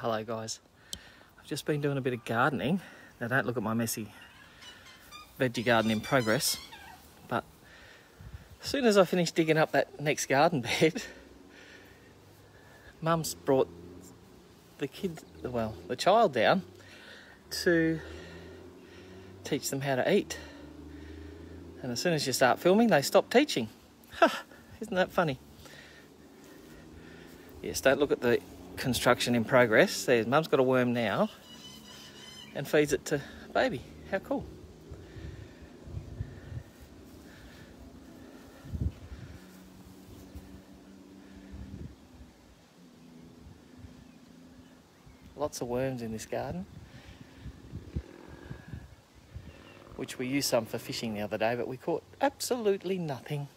hello guys. I've just been doing a bit of gardening. Now don't look at my messy veggie garden in progress. But as soon as I finish digging up that next garden bed, Mum's brought the kid, well, the child down to teach them how to eat. And as soon as you start filming, they stop teaching. Isn't that funny? Yes, don't look at the construction in progress. There's mum's got a worm now and feeds it to baby. How cool. Lots of worms in this garden. Which we used some for fishing the other day, but we caught absolutely nothing.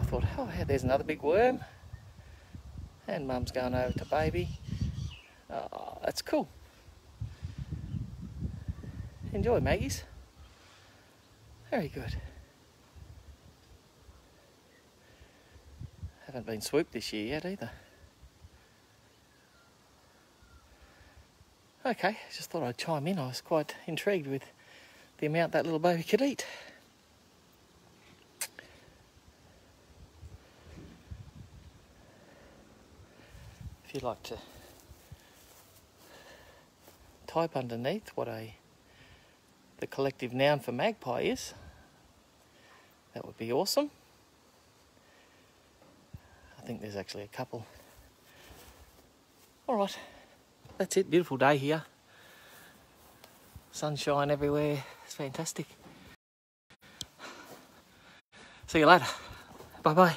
I thought, oh, there's another big worm. And mum's going over to baby. Ah, oh, that's cool. Enjoy, Maggies. Very good. Haven't been swooped this year yet either. Okay, just thought I'd chime in. I was quite intrigued with the amount that little baby could eat. If you'd like to type underneath what a the collective noun for magpie is, that would be awesome. I think there's actually a couple. All right, that's it. Beautiful day here. Sunshine everywhere. It's fantastic. See you later. Bye bye.